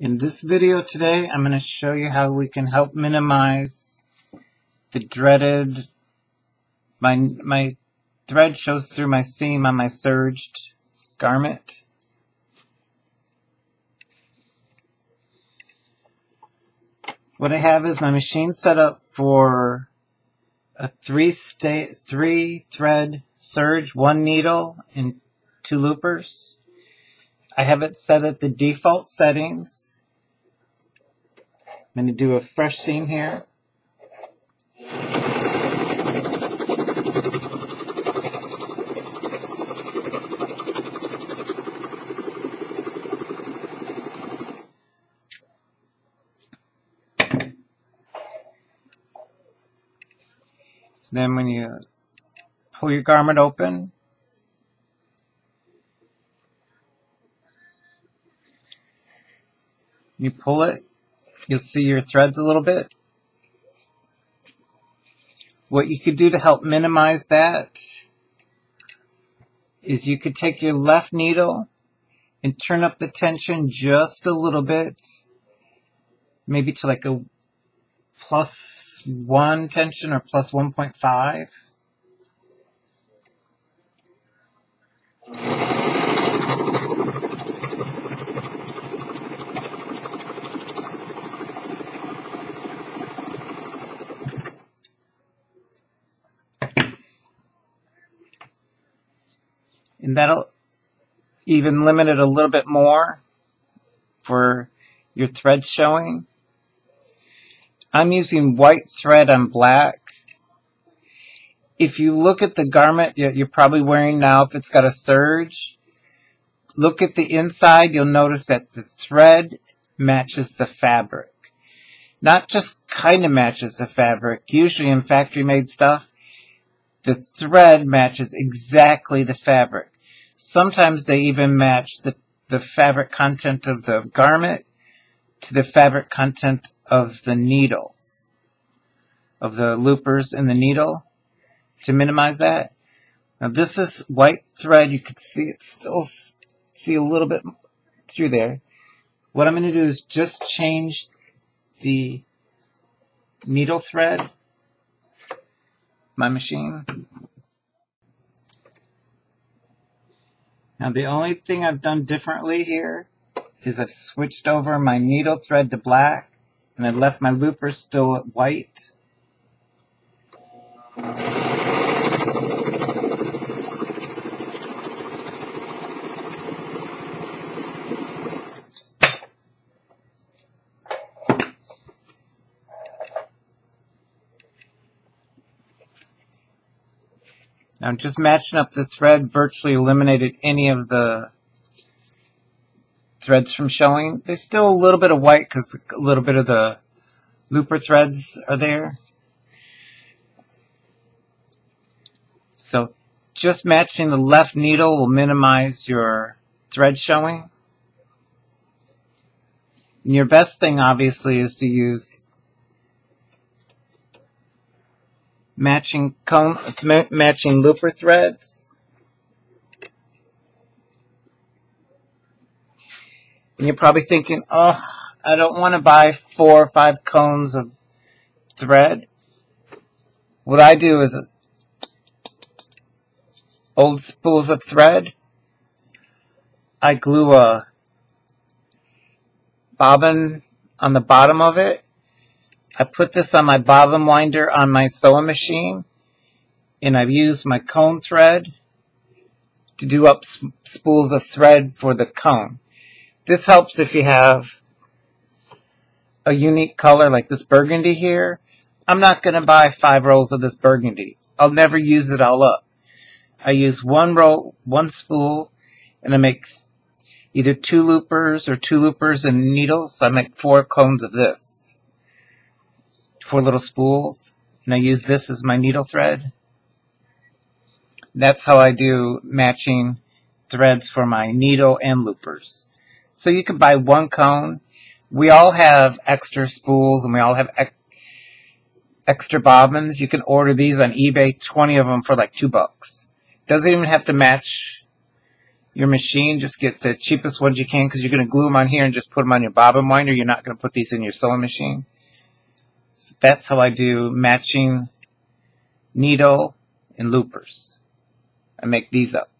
In this video today, I'm going to show you how we can help minimize the dreaded, my, my thread shows through my seam on my serged garment. What I have is my machine set up for a three state, three thread serge, one needle, and two loopers. I have it set at the default settings. I'm going to do a fresh seam here. Then when you pull your garment open, you pull it, you'll see your threads a little bit. What you could do to help minimize that is you could take your left needle and turn up the tension just a little bit, maybe to like a plus one tension or plus 1.5. and that'll even limit it a little bit more for your thread showing. I'm using white thread on black. If you look at the garment you're probably wearing now, if it's got a serge, look at the inside, you'll notice that the thread matches the fabric. Not just kind of matches the fabric. Usually in factory made stuff, the thread matches exactly the fabric. Sometimes they even match the, the fabric content of the garment to the fabric content of the needles, of the loopers in the needle to minimize that. Now this is white thread. You can see it still see a little bit through there. What I'm going to do is just change the needle thread, my machine. Now the only thing I've done differently here is I've switched over my needle thread to black and I left my looper still white. Now just matching up the thread virtually eliminated any of the threads from showing. There's still a little bit of white because a little bit of the looper threads are there. So just matching the left needle will minimize your thread showing. And your best thing obviously is to use matching comb, matching looper threads. And you're probably thinking, oh, I don't want to buy four or five cones of thread. What I do is old spools of thread. I glue a bobbin on the bottom of it I put this on my bobbin winder on my sewing machine and I've used my cone thread to do up spools of thread for the cone. This helps if you have a unique color like this burgundy here. I'm not going to buy five rolls of this burgundy. I'll never use it all up. I use one roll, one spool, and I make either two loopers or two loopers and needles. So I make four cones of this four little spools, and I use this as my needle thread. That's how I do matching threads for my needle and loopers. So you can buy one cone. We all have extra spools and we all have ex extra bobbins. You can order these on eBay, 20 of them for like two bucks. Doesn't even have to match your machine. Just get the cheapest ones you can because you're going to glue them on here and just put them on your bobbin winder. You're not going to put these in your sewing machine. That's how I do matching needle and loopers. I make these up.